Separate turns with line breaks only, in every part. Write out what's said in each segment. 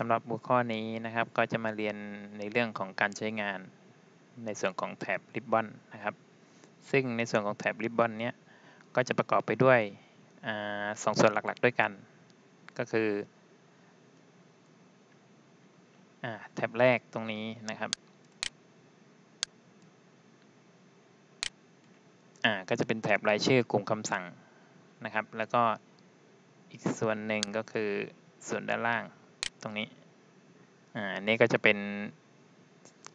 สำหรับหัวข้อนี้นะครับ ก็จะมาเรียนในเรื่องของการใช้งานในส่วนของแถบริบบอนนะครับ ซึ่งในส่วนของแถบริบบอนเนี้ยก็จะประกอบไปด้วยสองส่วนหลักๆด้วยกัน ก็คือแถบแรกตรงนี้นะครับก็จะเป็นแถบรายชื่อกลุ่มคำสั่งนะครับ แล้วก็อีกส่วนหนึ่งก็คือส่วนด้านล่าง ตรงนี้อ่านี่ก็จะเป็น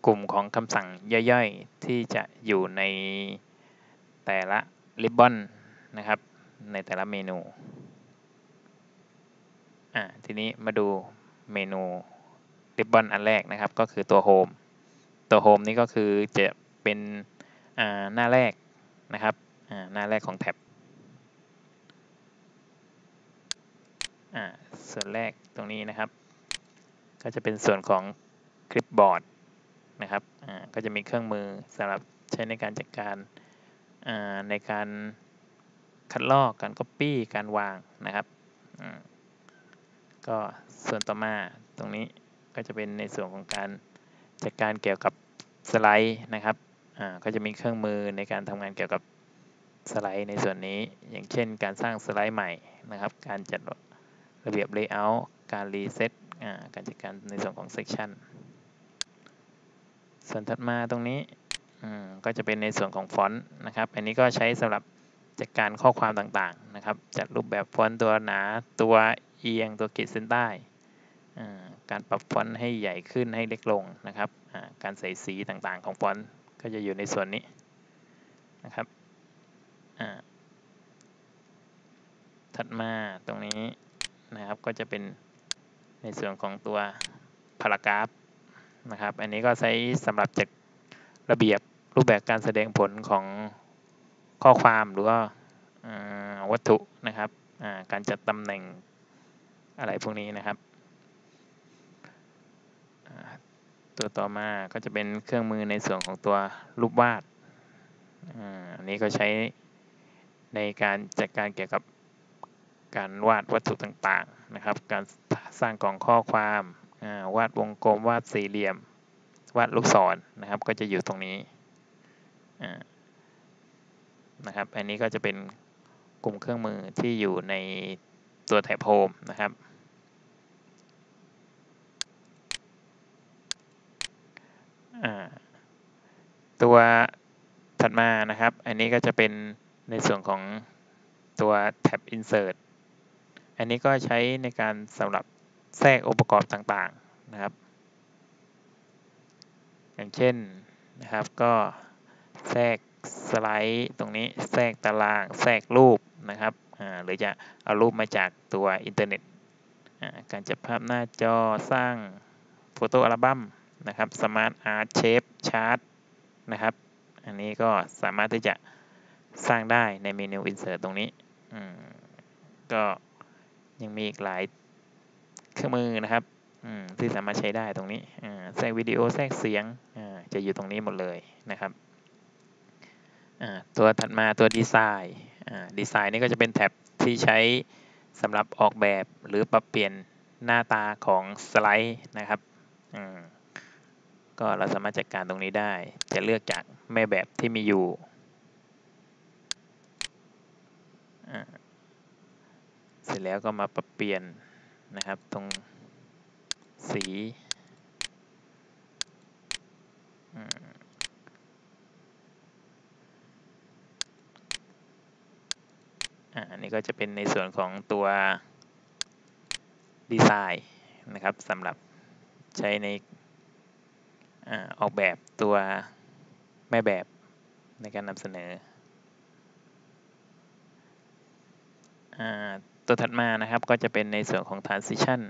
กลุ่มของคำสั่งย่อยๆ ที่จะอยู่ในแต่ละริบบอนนะครับ ในแต่ละเมนูอ่าทีนี้มาดูเมนูริบบอนอันแรกนะครับ ก็คือตัวโฮมตัวโฮมนี่ก็คือจะเป็นหน้าแรกนะครับหน้าแรกของแท็บส่วนแรกตรงนี้นะครับ ก็จะเป็นส่วนของคลิปบอร์ดนะครับก็จะมีเครื่องมือสำหรับใช้ในการจัดการในการคัดลอกการก๊อปปี้การวางนะครับก็ส่วนต่อมาตรงนี้ก็จะเป็นในส่วนของการจัดการเกี่ยวกับสไลด์นะครับก็จะมีเครื่องมือในการทำงานเกี่ยวกับสไลด์ในส่วนนี้ อย่างเช่น การสร้างสไลด์ใหม่นะครับ การจัดระเบียบ Layout การรีเซ็ต การจัดการในส่วนของ Section ส่วนถัดมาตรงนี้ก็จะเป็นในส่วนของฟอนต์นะครับ อันนี้ก็ใช้สำหรับจัดการข้อความต่างๆนะครับ จัดรูปแบบฟอนต์ตัวหนาตัวเอียงตัวขีดเส้นใต้ การปรับฟอนต์ให้ใหญ่ขึ้นให้เล็กลงนะครับ การใส่สีต่างๆของฟอนต์ก็จะอยู่ในส่วนนี้นะครับถัดมาตรงนี้นะครับก็จะเป็น ในส่วนของตัวพารากราฟนะครับ อันนี้ก็ใช้สำหรับจัดระเบียบรูปแบบการแสดงผลของข้อความหรือว่าวัตถุนะครับ การจัดตำแหน่งอะไรพวกนี้นะครับ ตัวต่อมาก็จะเป็นเครื่องมือในส่วนของตัวรูปวาดอันนี้ก็ใช้ในการจัดการเกี่ยวกับการวาดวัตถุต่างๆนะครับ การ สร้างกล่องข้อความวาดวงกลมวาดสี่เหลี่ยม วาดลูกศรนนะครับ ก็จะอยู่ตรงนี้นะครับ อันนี้ก็จะเป็นกลุ่มเครื่องมือที่อยู่ในตัวแถบโฮมนะครับ ตัวถัดมานะครับ อันนี้ก็จะเป็นในส่วนของตัวแท็บ insert อันนี้ก็ใช้ในการสำหรับ แทรกองค์ประกอบต่างๆนะครับ อย่างเช่นนะครับก็แทรกสไลด์ตรงนี้แทรกตารางแทรกรูปนะครับหรือจะเอารูปมาจากตัวอินเทอร์เน็ตการจัดภาพหน้าจอสร้าง Photo Album นะครับ SmartArt Shape Chart นะครับอันนี้ก็สามารถที่จะสร้างได้ในเมนู insert ตรงนี้ก็ยังมีอีกหลาย รื่องมือนะครับที่สามารถใช้ได้ตรงนี้แทรกวิดีโอแทรกเสียงจะอยู่ตรงนี้หมดเลยนะครับตัวถัดมาตัวดีไซน์ดีไซน์นี่ก็จะเป็นแท็บที่ใช้สำหรับออกแบบหรือปรับเปลี่ยนหน้าตาของสไลด์นะครับก็เราสามารถจัดการตรงนี้ได้ จะเลือกจากแม่แบบที่มีอยู่เสร็จแล้วก็มาปรับเปลี่ยน นะครับ ตรงสีอันนี้ก็จะเป็นในส่วนของตัวดีไซน์นะครับสำหรับใช้ในออกแบบตัวแม่แบบในการนำเสนอ ตัวถัดมานะครับก็จะเป็นในส่วนของ transition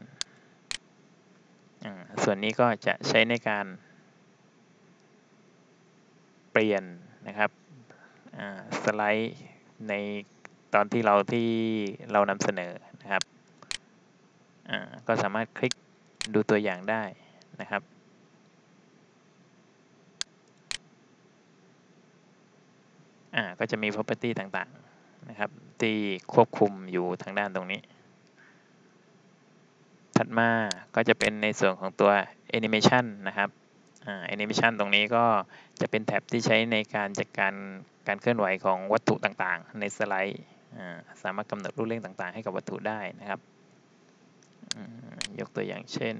ส่วนนี้ก็จะใช้ในการเปลี่ยนนะครับสไลด์ในตอนที่เราที่เรานำเสนอนะครับก็สามารถคลิกดูตัวอย่างได้นะครับก็จะมี property ต่างๆ นะครับที่ควบคุมอยู่ทางด้านตรงนี้ ถัดมาก็จะเป็นในส่วนของตัว Animation นะครับอ่า Animation ตรงนี้ก็จะเป็นแท็บที่ใช้ในการจัดการการเคลื่อนไหวของวัตถุต่างๆ ในสไลด์สามารถกำหนดรูปเร่งต่างๆ ให้กับวัตถุได้นะครับ ยกตัวอย่างเช่น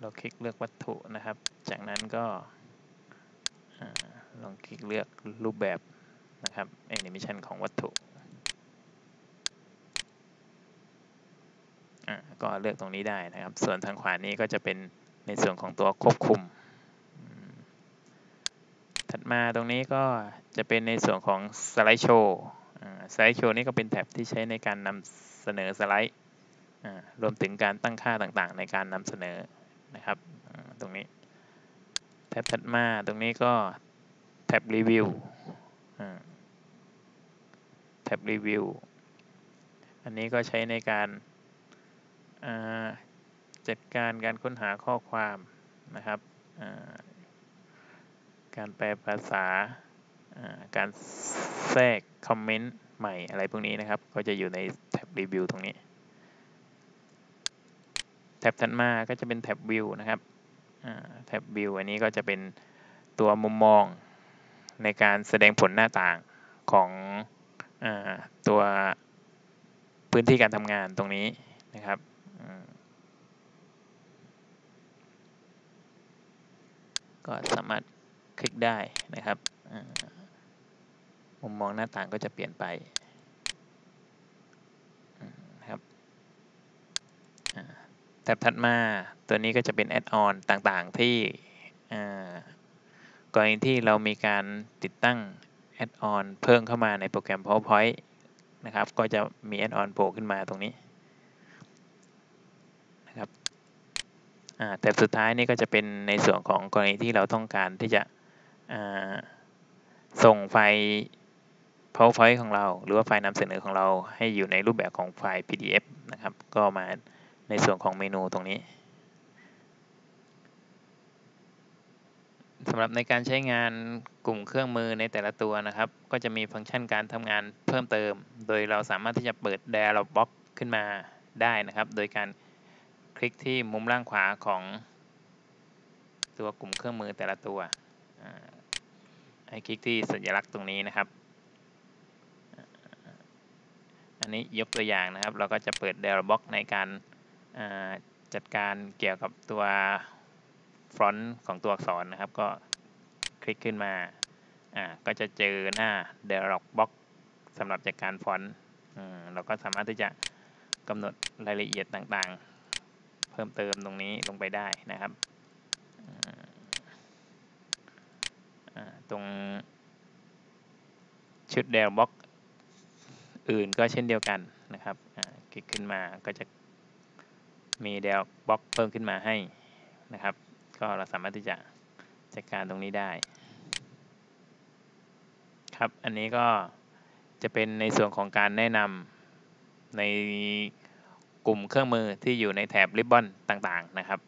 เราคลิกเลือกวัตถุนะครับ จากนั้นก็ลองคลิกเลือกรูปแบบนะครับ Animation ของวัตถุก็เลือกตรงนี้ได้นะครับ ส่วนทางขวานี้ก็จะเป็นในส่วนของตัวควบคุม ถัดมาตรงนี้ก็จะเป็นในส่วนของสไลด์โชว์สไลด์โชว์นี้ก็เป็นแท็บที่ใช้ในการนำเสนอสไลด์รวมถึงการตั้งค่าต่างๆ ในการนำเสนอ นะครับตรงนี้แท็บถัดมาตรงนี้ก็แท็บรีวิวแท็บรีวิวอันนี้ก็ใช้ในการจัดการการค้นหาข้อความนะครับการแปลภาษาการแทรกคอมเมนต์ใหม่อะไรพวกนี้นะครับ ก็จะอยู่ในแท็บรีวิวตรงนี้ แท็บถัดมาก็จะเป็นแท็บวิวนะครับแท็บวิวอันนี้ก็จะเป็นตัวมุมมองในการแสดงผลหน้าต่างของอตัวพื้นที่การทำงานตรงนี้นะครับก็สามารถคลิกได้นะครับมุมมองหน้าต่างก็จะเปลี่ยนไปนะครับแท็บถัดมาตัวนี้ก็จะเป็น add-on ต่างๆที่กรณีที่เรามีการติดตั้ง add-on เพิ่มเข้ามาในโปรแกรม PowerPoint นะครับ ก็จะมี add-on โผล่ขึ้นมาตรงนี้นะครับแต่สุดท้ายนี่ก็จะเป็นในส่วนของกรณีที่เราต้องการที่จะส่งไฟล์ PowerPoint ของเรา หรือว่าไฟล์นำเสนอของเราให้อยู่ในรูปแบบของไฟล์ PDF นะครับ ก็มา ในส่วนของเมนูตรงนี้สำหรับในการใช้งานกลุ่มเครื่องมือในแต่ละตัวนะครับ ก็จะมีฟังก์ชันการทำงานเพิ่มเติม โดยเราสามารถที่จะเปิด Dialog Box ขึ้นมาได้นะครับ โดยการคลิกที่มุมล่างขวาของตัวกลุ่มเครื่องมือแต่ละตัวให้คลิกที่สัญลักษณ์ตรงนี้นะครับ อันนี้ยกตัวอย่างนะครับ เราก็จะเปิด Dialog Box ในการ จัดการเกี่ยวกับตัวฟอนต์ของตัวอักษรนะครับ ก็คลิกขึ้นมาอ่าก็จะเจอหน้า Dialog Box สำหรับจัดการฟอนต์เราก็สามารถที่จะกำหนดรายละเอียดต่างๆ เพิ่มเติมตรงนี้ลงไปได้นะครับตรงชุด Dialog Box อื่นก็เช่นเดียวกันนะครับคลิกขึ้นมาก็จะ มีเดลบล็อกเพิ่มขึ้นมาให้นะครับ ก็เราสามารถที่จะจัดการตรงนี้ได้ ครับ อันนี้ก็จะเป็นในส่วนของการแนะนำในกลุ่มเครื่องมือที่อยู่ในแถบริบบอนต่างๆนะครับ